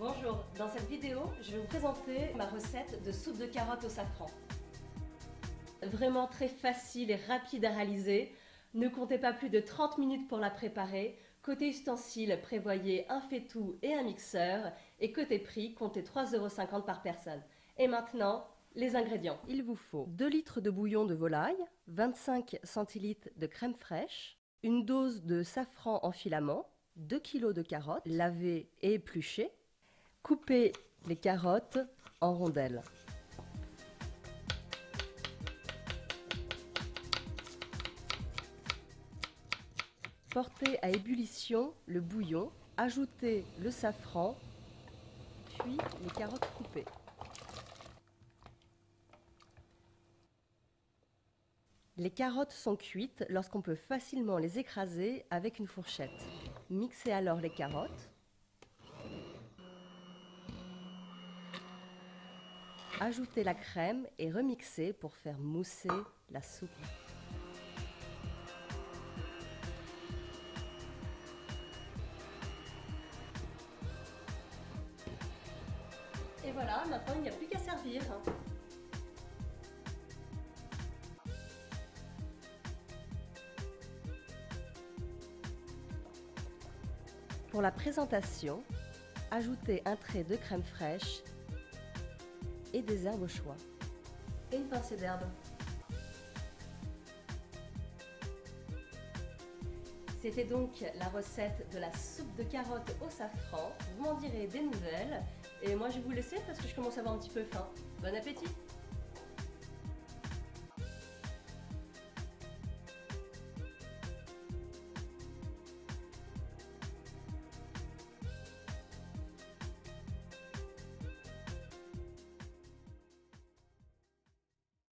Bonjour, dans cette vidéo, je vais vous présenter ma recette de soupe de carottes au safran. Vraiment très facile et rapide à réaliser. Ne comptez pas plus de 30 minutes pour la préparer. Côté ustensiles, prévoyez un faitout et un mixeur. Et côté prix, comptez 3,50€ par personne. Et maintenant, les ingrédients. Il vous faut 2 litres de bouillon de volaille, 25 centilitres de crème fraîche, une dose de safran en filament, 2 kg de carottes lavées et épluchées. Coupez les carottes en rondelles. Portez à ébullition le bouillon, ajoutez le safran, puis les carottes coupées. Les carottes sont cuites lorsqu'on peut facilement les écraser avec une fourchette. Mixez alors les carottes. Ajoutez la crème et remixez pour faire mousser la soupe. Et voilà, maintenant il n'y a plus qu'à servir. Pour la présentation, ajoutez un trait de crème fraîche et des herbes au choix. Et une pincée d'herbe. C'était donc la recette de la soupe de carottes au safran. Vous m'en direz des nouvelles. Et moi je vais vous laisser parce que je commence à avoir un petit peu faim. Bon appétit